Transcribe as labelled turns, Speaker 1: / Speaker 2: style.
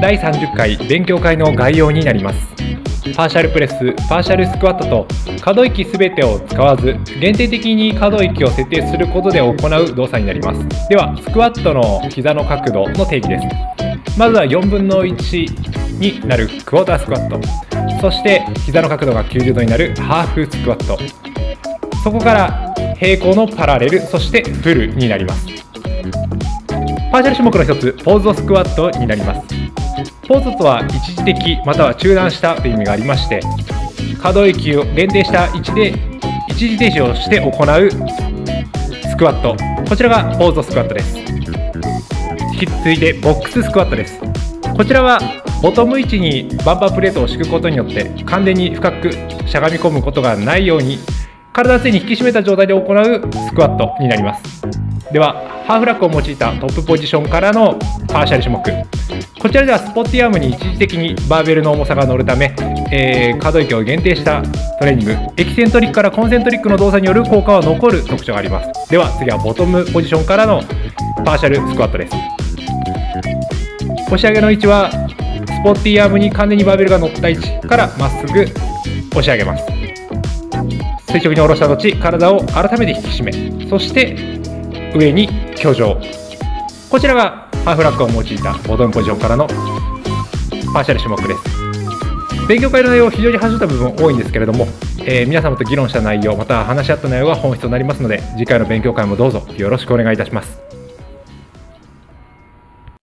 Speaker 1: 第30回勉強会の概要になります。パーシャルプレスパーシャルスクワットと可動域すべてを使わず限定的に可動域を設定することで行う動作になります。ではスクワットの膝の角度の定義です。まずは4分の1になるクォータースクワット。そして膝の角度が90度になるハーフスクワット。そこから平行のパラレルそしてフルになります。パーシャル種目の一つポーズドスクワットになります。ポーズとは一時的または中断したという意味がありまして可動域を限定した位置で一時停止をして行うスクワット。こちらがポーズドスクワットです。引き続いてボックススクワットです。こちらはボトム位置にバンパープレートを敷くことによって完全に深くしゃがみ込むことがないように体を常に引き締めた状態で行うスクワットになります。ではハーフラックを用いたトップポジションからのパーシャル種目。こちらではスポッティアームに一時的にバーベルの重さが乗るため、えー、可動域を限定したトレーニングエキセントリックからコンセントリックの動作による効果は残る特徴があります。では次はボトムポジションからのパーシャルスクワットです。押し上げの位置はスポッティアームに完全にバーベルが乗った位置からまっすぐ押し上げます。垂直に下ろした後体を改めて引き締めそして上に居上こちらがハーフラックを用いたボトムポジションからのパーシャル種目です。勉強会の内容非常に走った部分多いんですけれども、えー、皆様と議論した内容また話し合った内容が本質となりますので次回の勉強会もどうぞよろしくお願いいたします。